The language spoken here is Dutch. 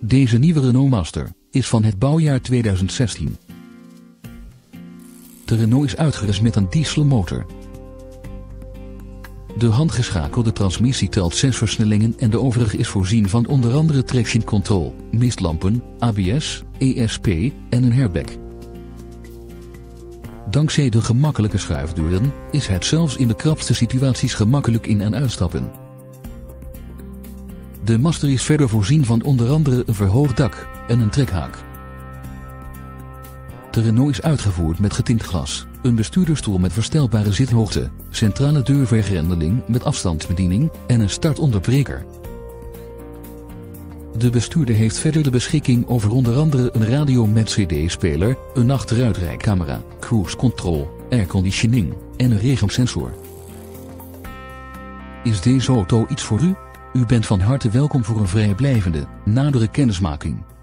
Deze nieuwe Renault Master is van het bouwjaar 2016. De Renault is uitgerust met een dieselmotor. De handgeschakelde transmissie telt 6 versnellingen en de overige is voorzien van onder andere traction control, mistlampen, ABS, ESP en een airbag. Dankzij de gemakkelijke schuifdeuren is het zelfs in de krapste situaties gemakkelijk in- en uitstappen. De Master is verder voorzien van onder andere een verhoogd dak en een trekhaak. De Renault is uitgevoerd met getint glas, een bestuurderstoel met verstelbare zithoogte, centrale deurvergrendeling met afstandsbediening en een startonderbreker. De bestuurder heeft verder de beschikking over onder andere een radio met cd-speler, een achteruitrijcamera, cruise control, airconditioning en een regensensor. Is deze auto iets voor u? U bent van harte welkom voor een vrijblijvende, nadere kennismaking.